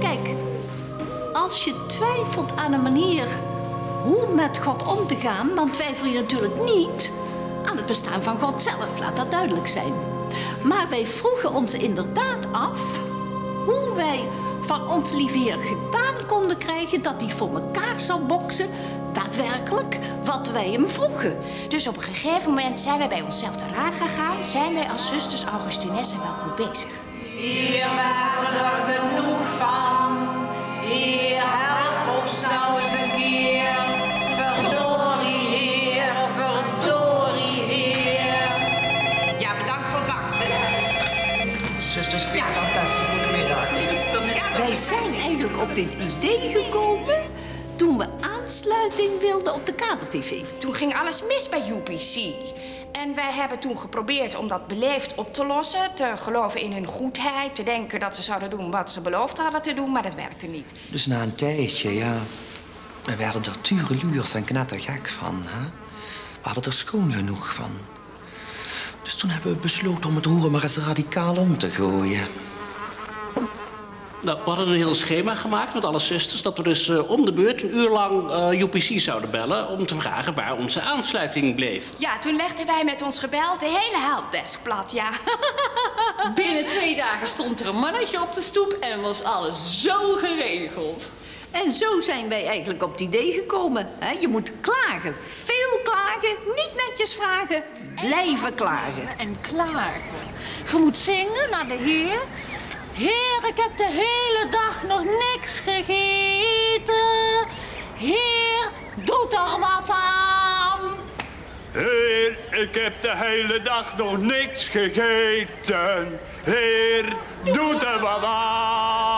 Kijk, als je twijfelt aan een manier hoe met God om te gaan, dan twijfel je natuurlijk niet aan het bestaan van God zelf. Laat dat duidelijk zijn. Maar wij vroegen ons inderdaad af hoe wij van ons lieve gedaan konden krijgen dat hij voor elkaar zou boksen, daadwerkelijk wat wij hem vroegen. Dus op een gegeven moment zijn wij bij onszelf te raad gegaan. Zijn wij als zusters Augustinessen wel goed bezig? Hier waren er genoeg van. Zusters, ja, dan. Dat is Wij zijn eigenlijk op dit idee gekomen toen we aansluiting wilden op de kabel-tv. Toen ging alles mis bij UPC. En wij hebben toen geprobeerd om dat beleefd op te lossen. Te geloven in hun goedheid. Te denken dat ze zouden doen wat ze beloofd hadden te doen. Maar dat werkte niet. Dus na een tijdje, ja, we werden er tureluurs en knettergek van, hè? We hadden er schoon genoeg van. Dus toen hebben we besloten om het roer maar eens radicaal om te gooien. Nou, we hadden een heel schema gemaakt met alle zusters... dat we dus eh, om de beurt een uur lang eh, UPC zouden bellen... om te vragen waar onze aansluiting bleef. Ja, toen legden wij met ons gebeld de hele helpdesk plat, ja. Binnen twee dagen stond er een mannetje op de stoep en was alles zo geregeld. En zo zijn wij eigenlijk op het idee gekomen. hè. Je moet klagen, veel klagen, niet netjes vragen, blijven klagen. en klagen. Je moet zingen naar de Heer. Heer, ik heb de hele dag nog niks gegeten. Heer, doe er wat aan. Heer, ik heb de hele dag nog niks gegeten. Heer, doe er wat aan.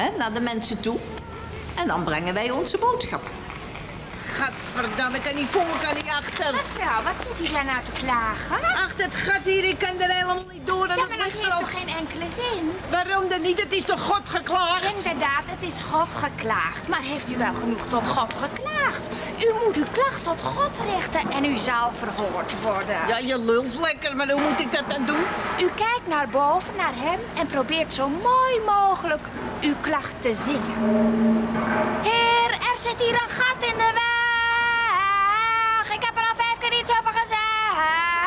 hè, naar de mensen toe. En dan brengen wij onze boodschap. Gadverdamme, ik kan niet voor, ik kan niet achter. Mevrouw, wat zit u daar nou te klagen? Ach, dat gat hier, ik kan er helemaal niet door. En Ja, het heeft toch geen enkele zin? Waarom dan niet? Het is toch God geklaagd? Inderdaad, het is God geklaagd. Maar heeft u wel genoeg tot God geklaagd? U moet uw klacht tot God richten en u zal verhoord worden. Ja, je lult lekker, maar hoe moet ik dat dan doen? U kijkt naar boven, naar hem en probeert zo mooi mogelijk uw klacht te zingen. Heer, er zit hier een gat in de weg. Ik heb er al vijf keer iets over gezegd.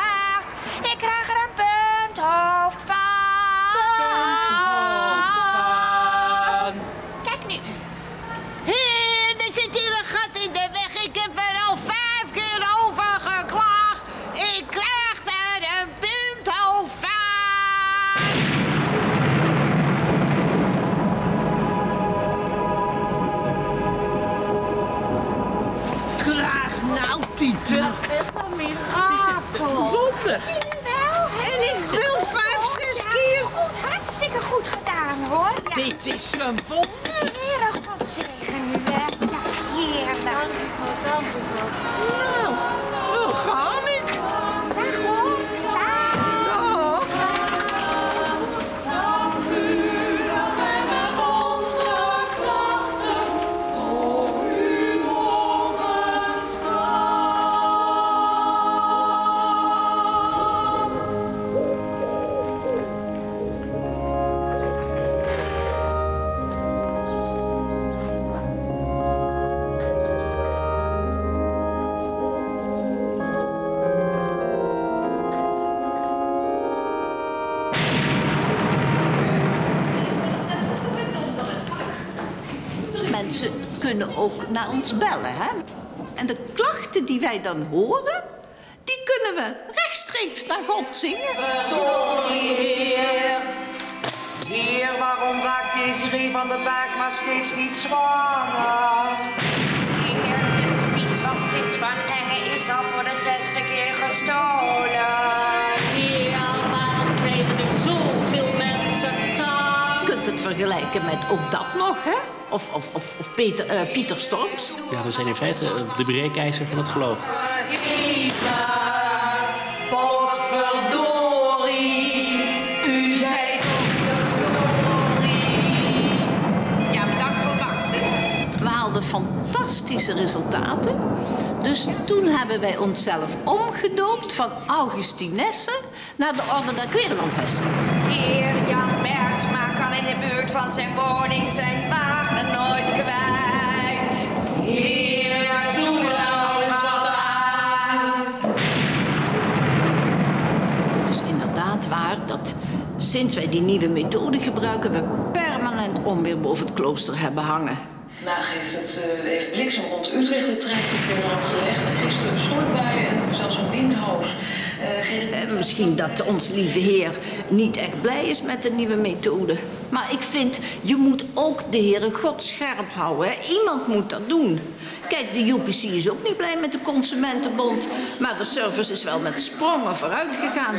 Is. En ik wil vijf, zes keer. Goed, hartstikke goed gedaan hoor. Dit is een wonder. Heere God zegen u. Ja, Mensen kunnen ook naar ons bellen, hè? En de klachten die wij dan horen, die kunnen we rechtstreeks naar God zingen. Heer, Heer, waarom van de Berg maar steeds niet zwanger. Heer, de fiets van Frits van Engen is al voor de zesde keer gestolen. Ja, waarom krijgen er zoveel mensen kaart? Je kunt het vergelijken met ook dat nog, hè? Of, of, of, of Peter, eh, Pieter Storms. Ja, we zijn in feite eh, de breekijzer van het geloof. Potverdorie, u zijt toch de glorie. Ja, bedankt voor het wachten. We haalden fantastische resultaten. Dus toen hebben wij onszelf omgedoopt van Augustinesse naar de Orde der Kwerenlandhessen. De zijn woning zijn wagen nooit kwijt. Heer, doe er nou eens wat aan. Het is inderdaad waar dat sinds wij die nieuwe methode gebruiken... we permanent onweer boven het klooster hebben hangen. Vandaag heeft het eh, heeft bliksem rond Utrecht het treinverkeer erop gelegd. En gisteren een stortbui en zelfs een windhoos. Eh, misschien dat onze lieve heer niet echt blij is met de nieuwe methode. Maar ik vind, je moet ook de Heere God scherp houden. Iemand moet dat doen. Kijk, de UPC is ook niet blij met de Consumentenbond. Maar de service is wel met sprongen vooruit gegaan.